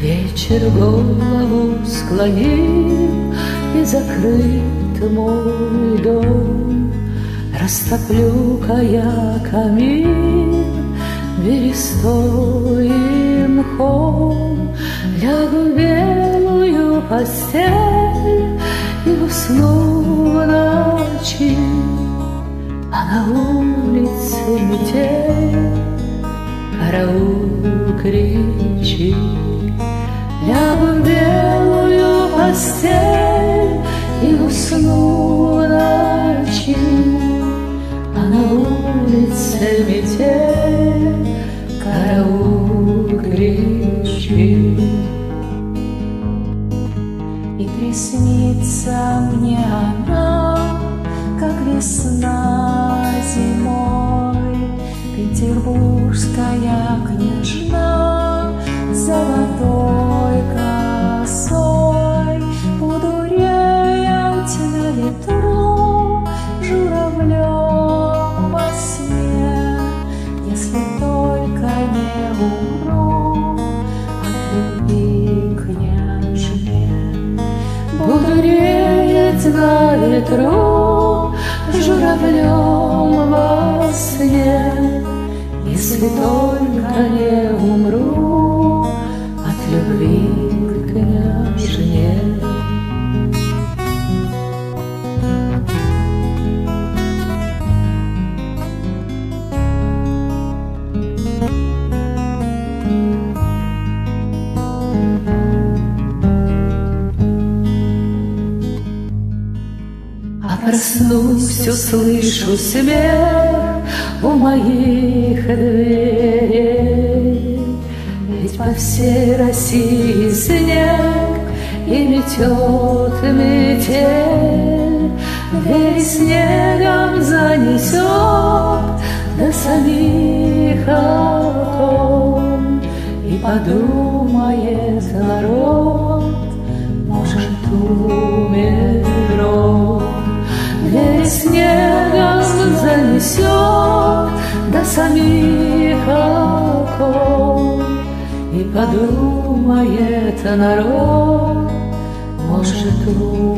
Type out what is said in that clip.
вечер голову склонив И закрыт мой дом. Растоплю-ка я камин Берестой мхом Лягу в белую постель И усну в ночи А на улице метель. Караул кричит постель И усну ночи А на улице метель Караул кричит И приснится мне она, Как весна на ветру Журавлем во сне Если только не умру проснусь, услышу смех у моих дверей. Ведь по всей России снег и метет метель. Двери снегом занесет до самих окон. И подумает подумает народ, может, умерла.